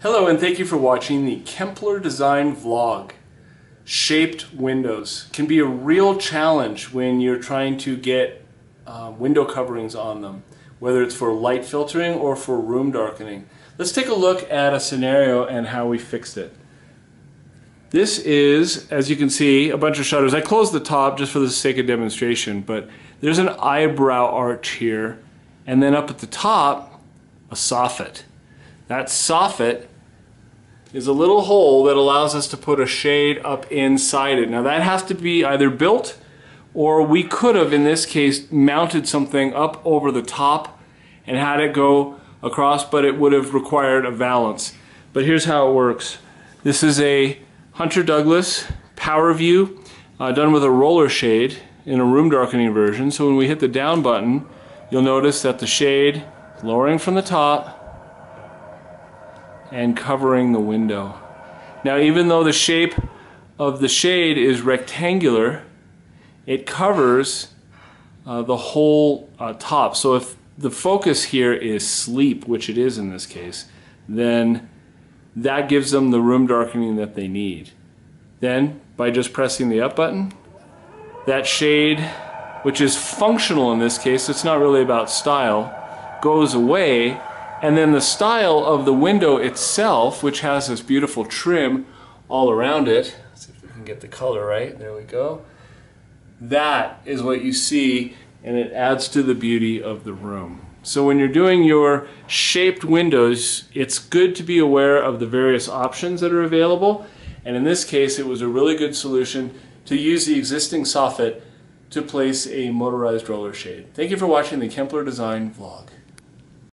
Hello and thank you for watching the Kempler Design Vlog. Shaped windows can be a real challenge when you're trying to get uh, window coverings on them, whether it's for light filtering or for room darkening. Let's take a look at a scenario and how we fixed it. This is, as you can see, a bunch of shutters. I closed the top just for the sake of demonstration, but there's an eyebrow arch here, and then up at the top, a soffit. That soffit is a little hole that allows us to put a shade up inside it. Now that has to be either built or we could have, in this case, mounted something up over the top and had it go across, but it would have required a valance. But here's how it works. This is a Hunter Douglas Power View uh, done with a roller shade in a room darkening version. So when we hit the down button, you'll notice that the shade lowering from the top and covering the window. Now even though the shape of the shade is rectangular, it covers uh, the whole uh, top. So if the focus here is sleep, which it is in this case, then that gives them the room darkening that they need. Then, by just pressing the up button, that shade, which is functional in this case, it's not really about style, goes away and then the style of the window itself, which has this beautiful trim all around it, Let's see if we can get the color right, there we go. That is what you see and it adds to the beauty of the room. So when you're doing your shaped windows, it's good to be aware of the various options that are available. And in this case, it was a really good solution to use the existing soffit to place a motorized roller shade. Thank you for watching the Kempler Design vlog.